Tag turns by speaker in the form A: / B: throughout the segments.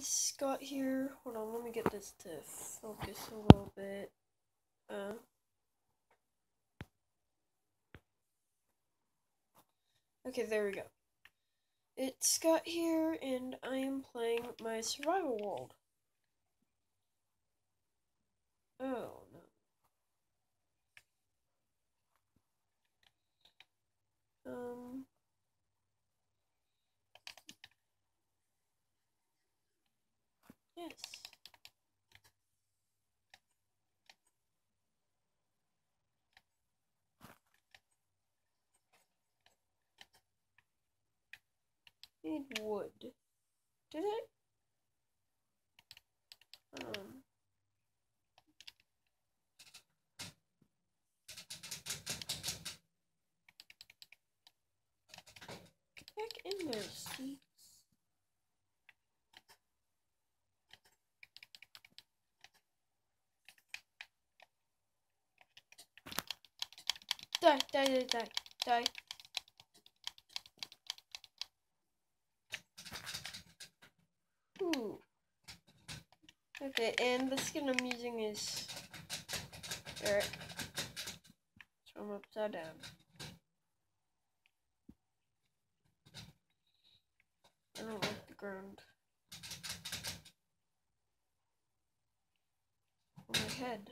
A: guys got here. Hold on, let me get this to focus a little bit. Uh, okay, there we go. It's Scott here, and I am playing my survival world. Oh, no. Um... Yes. Need wood. Did it? Um. Get back in there, Steve. Die, die, die, die, die. Ooh. Okay, and the skin I'm using is. So I'm upside down. I don't like the ground. On my head.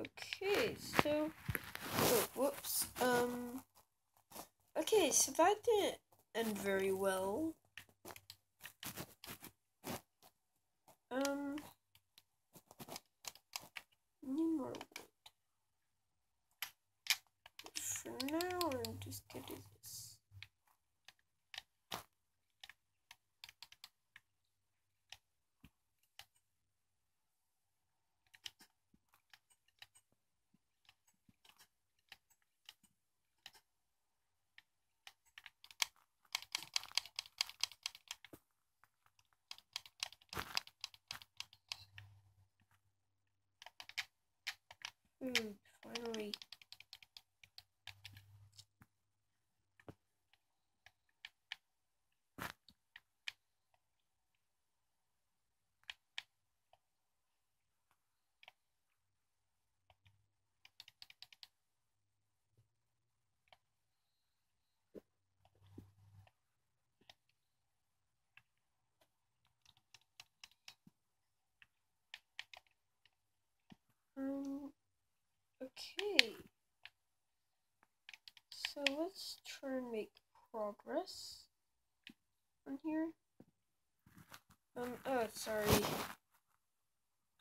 A: Okay, so oh, whoops. Um Okay, so that didn't end very well. Um need more wood. For now I'm just gonna do this. Food, finally. Um, Okay. So let's try and make progress on here. Um, oh, sorry.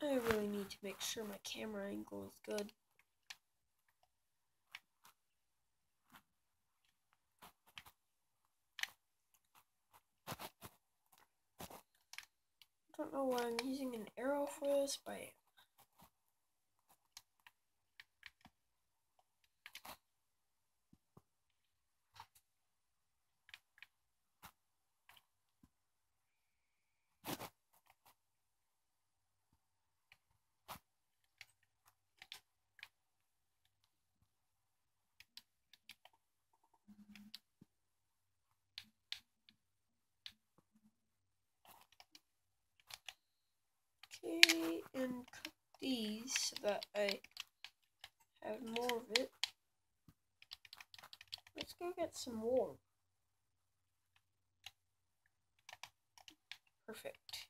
A: I really need to make sure my camera angle is good. I don't know why I'm using an arrow for this, but Okay, and cook so that I have more of it. Let's go get some more. Perfect.